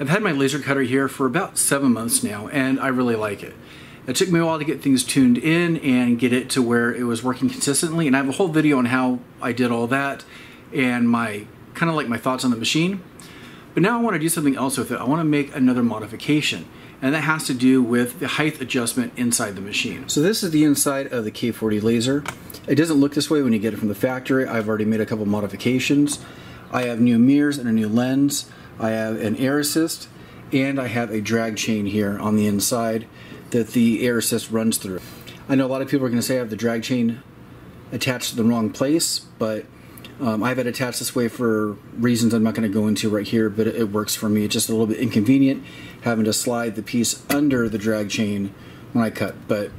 I've had my laser cutter here for about seven months now and I really like it. It took me a while to get things tuned in and get it to where it was working consistently and I have a whole video on how I did all that and my kind of like my thoughts on the machine. But now I want to do something else with it. I want to make another modification and that has to do with the height adjustment inside the machine. So this is the inside of the K40 laser. It doesn't look this way when you get it from the factory. I've already made a couple modifications. I have new mirrors and a new lens. I have an air assist and I have a drag chain here on the inside that the air assist runs through. I know a lot of people are going to say I have the drag chain attached to the wrong place, but um, I have it attached this way for reasons I'm not going to go into right here, but it, it, works for me. It's just a little bit inconvenient having to slide the piece under the drag chain when I cut, but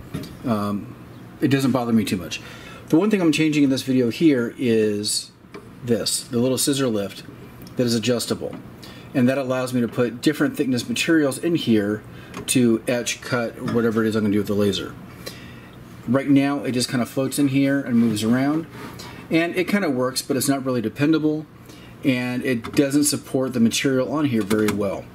um, it doesn't bother me too much. The one thing I'm changing in this video here is this, the little scissor lift that is adjustable and that allows me to put different thickness materials in here to etch, cut, whatever it is I'm going to do with the laser. Right now it just kind of floats in here and moves around and it kind of works but it's not really dependable and it doesn't support the material on here very well.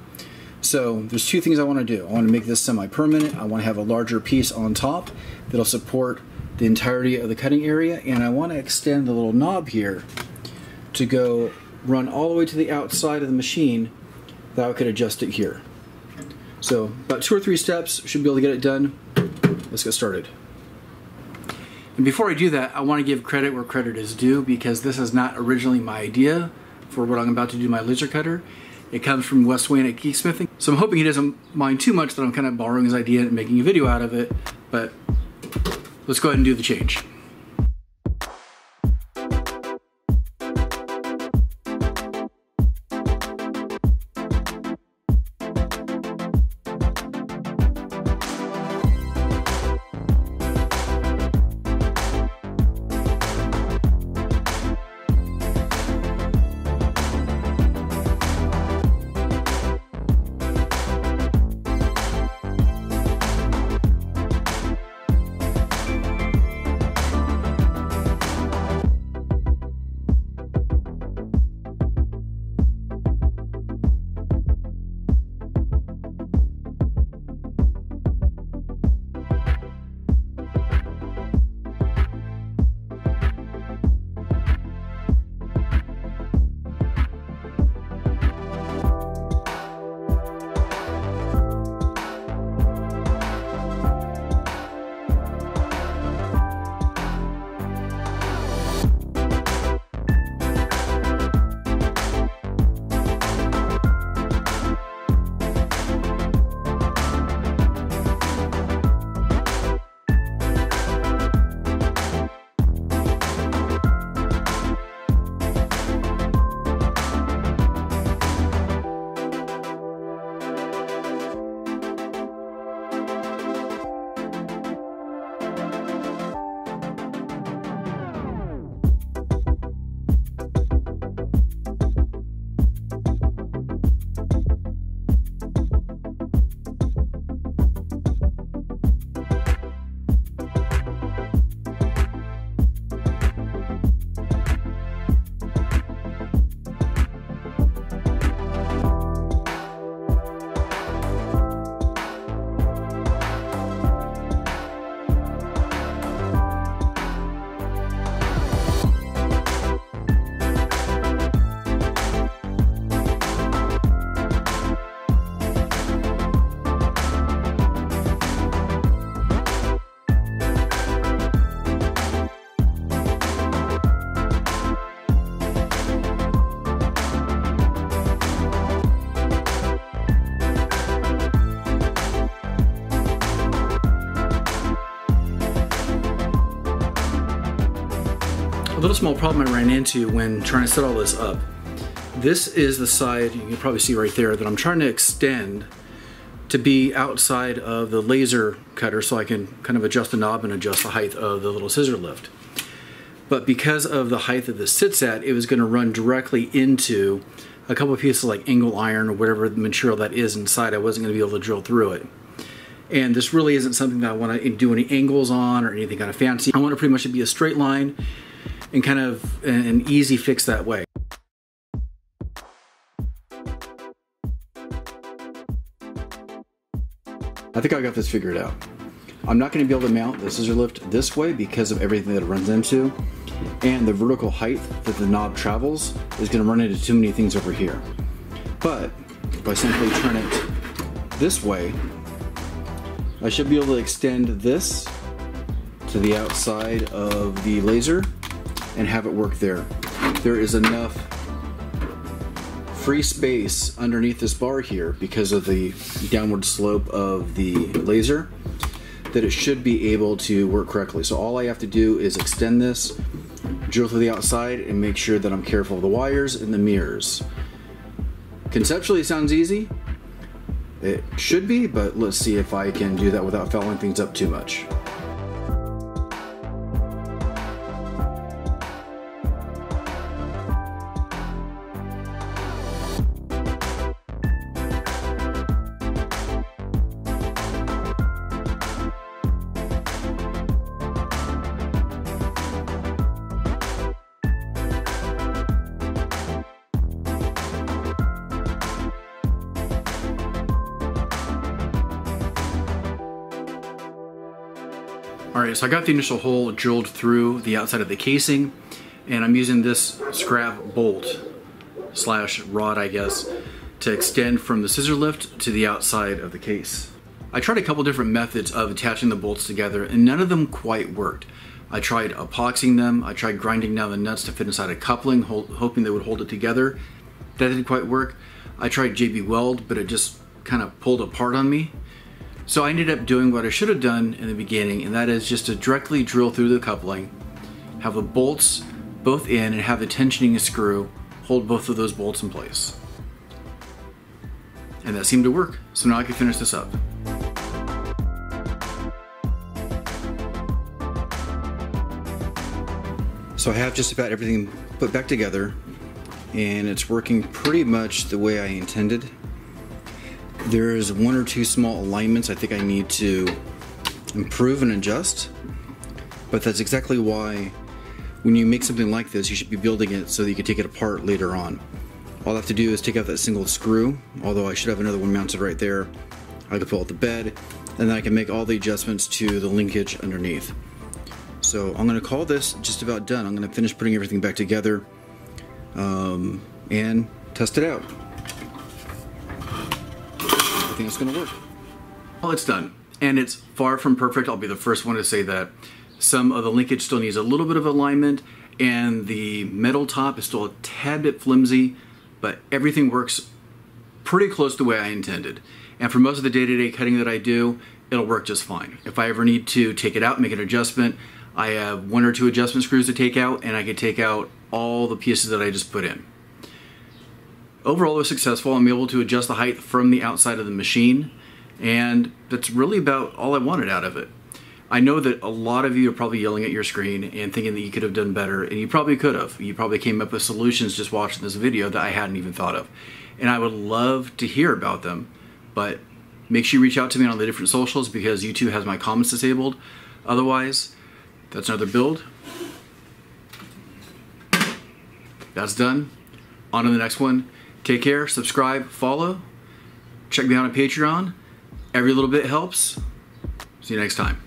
So there's two things I want to do. I want to make this semi-permanent. I want to have a larger piece on top that'll support the entirety of the cutting area and I want to extend the little knob here to go run all the way to the outside of the machine that I could adjust it here. So about two or three steps, should be able to get it done. Let's get started. And before I do that, I want to give credit where credit is due because this is not originally my idea for what I'm about to do my laser cutter. It comes from Wes Wayne at Geeksmithing. So I'm hoping he doesn't mind too much that I'm kind of borrowing his idea and making a video out of it, but let's go ahead and do the change. Little small problem I ran into when trying to set all this up. This is the side, you can probably see right there, that I'm trying to extend to be outside of the laser cutter so I can kind of adjust the knob and adjust the height of the little scissor lift. But because of the height that this sits at, it was going to run directly into a couple of pieces like angle iron or whatever the material that is inside. I wasn't going to be able to drill through it. And this really isn't something that I want to do any angles on or anything kind of fancy. I want it pretty much to be a straight line and kind of an easy fix that way. I think I got this figured out. I'm not going to be able to mount the scissor lift this way because of everything that it runs into. And the vertical height that the knob travels is going to run into too many things over here. But if I simply turn it this way, I should be able to extend this to the outside of the laser and have it work there. There is enough free space underneath this bar here because of the downward slope of the laser that it should be able to work correctly. So all I have to do is extend this, drill through the outside, and make sure that I'm careful of the wires and the mirrors. Conceptually, it sounds easy. It should be, but let's see if I can do that without fouling things up too much. All right, so I got the initial hole drilled through the outside of the casing, and I'm using this scrap bolt slash rod, I guess, to extend from the scissor lift to the outside of the case. I tried a couple different methods of attaching the bolts together, and none of them quite worked. I tried epoxying them, I tried grinding down the nuts to fit inside a coupling, hoping they would hold it together. That didn't quite work. I tried JB Weld, but it just kind of pulled apart on me. So I ended up doing what I should have done in the beginning, and that is just to directly drill through the coupling, have the bolts both in, and have the tensioning screw hold both of those bolts in place. And that seemed to work, so now I can finish this up. So I have just about everything put back together, and it's working pretty much the way I intended. There's one or two small alignments I think I need to improve and adjust, but that's exactly why when you make something like this, you should be building it so that you can take it apart later on. All I have to do is take out that single screw, although I should have another one mounted right there. I can pull out the bed, and then I can make all the adjustments to the linkage underneath. So I'm going to call this just about done. I'm going to finish putting everything back together um, and test it out think it's going to work. Well, it's done. And it's far from perfect. I'll be the first one to say that. Some of the linkage still needs a little bit of alignment, and the metal top is still a tad bit flimsy, but everything works pretty close to the way I intended. And for most of the day-to-day -day cutting that I do, it'll work just fine. If I ever need to take it out, make an adjustment, I have one or two adjustment screws to take out, and I can take out all the pieces that I just put in. Overall, it was successful. I'm able to adjust the height from the outside of the machine, and that's really about all I wanted out of it. I know that a lot of you are probably yelling at your screen and thinking that you could have done better, and you probably could have. You probably came up with solutions just watching this video that I hadn't even thought of. And I would love to hear about them, but make sure you reach out to me on the different socials because YouTube has my comments disabled. Otherwise, that's another build. That's done. On to the next one. Take care, subscribe, follow. Check me out on Patreon. Every little bit helps. See you next time.